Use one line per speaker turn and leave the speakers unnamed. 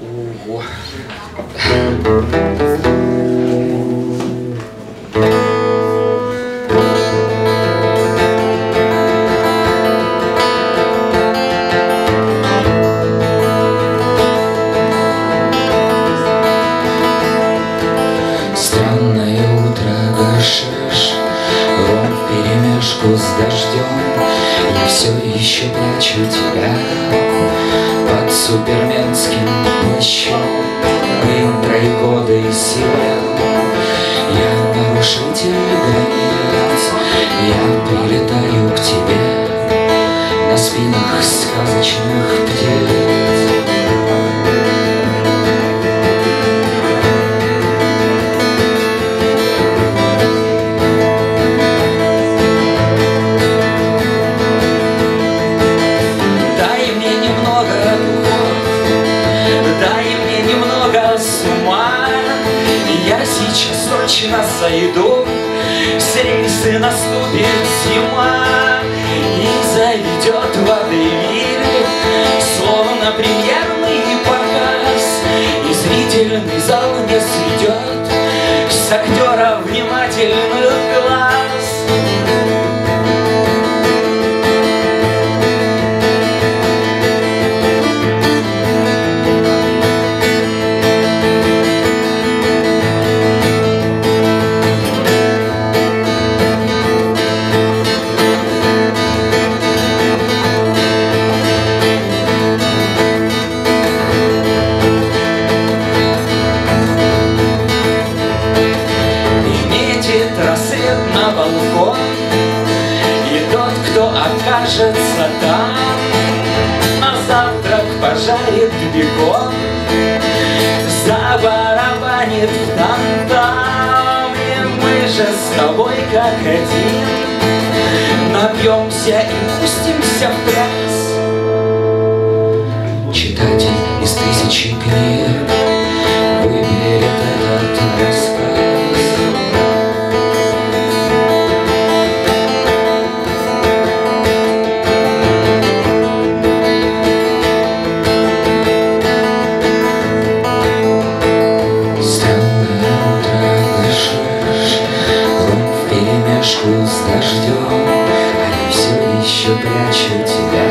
Ого. Странное утро горшишь Ром вперемешку с дождем Я все еще прячу тебя суперменским плащом. Быстрые годы сидел Я нарушитель границ Я прилетаю к тебе На спинах сказочных птиц Я сейчас точно сойду, с рельсы наступит зима и заведет водевиль, словно премьерный показ. И зрительный зал не сведет с актера внимательных глаз. Балкон И тот, кто окажется там На завтрак пожарит бекон Забарабанит в там И мы же с тобой как один. Напьемся и пустимся в пляс Читатель из тысячи книг вперемешку с дождем А все еще прячу тебя